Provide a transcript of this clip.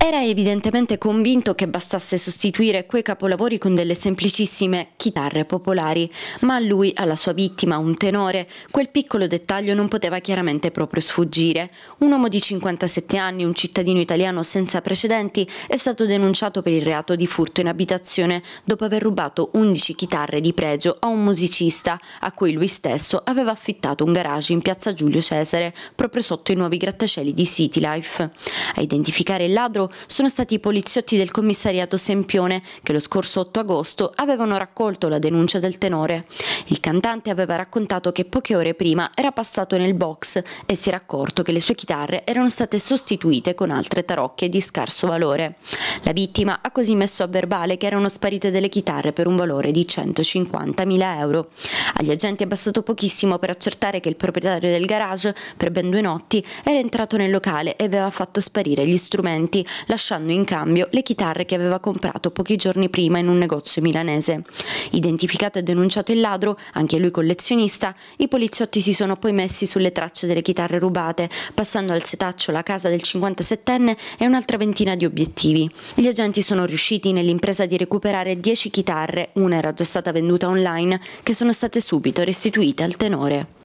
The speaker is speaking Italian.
Era evidentemente convinto che bastasse sostituire quei capolavori con delle semplicissime chitarre popolari, ma a lui, alla sua vittima, un tenore, quel piccolo dettaglio non poteva chiaramente proprio sfuggire. Un uomo di 57 anni, un cittadino italiano senza precedenti, è stato denunciato per il reato di furto in abitazione dopo aver rubato 11 chitarre di pregio a un musicista a cui lui stesso aveva affittato un garage in piazza Giulio Cesare, proprio sotto i nuovi grattacieli di City Life. A identificare il ladro sono stati i poliziotti del commissariato Sempione che lo scorso 8 agosto avevano raccolto la denuncia del tenore. Il cantante aveva raccontato che poche ore prima era passato nel box e si era accorto che le sue chitarre erano state sostituite con altre tarocche di scarso valore. La vittima ha così messo a verbale che erano sparite delle chitarre per un valore di 150.000 euro. Agli agenti è bastato pochissimo per accertare che il proprietario del garage, per ben due notti, era entrato nel locale e aveva fatto sparire gli strumenti, lasciando in cambio le chitarre che aveva comprato pochi giorni prima in un negozio milanese. Identificato e denunciato il ladro, anche lui collezionista, i poliziotti si sono poi messi sulle tracce delle chitarre rubate, passando al setaccio la casa del 57enne e un'altra ventina di obiettivi. Gli agenti sono riusciti nell'impresa di recuperare 10 chitarre, una era già stata venduta online, che sono state subito restituite al tenore.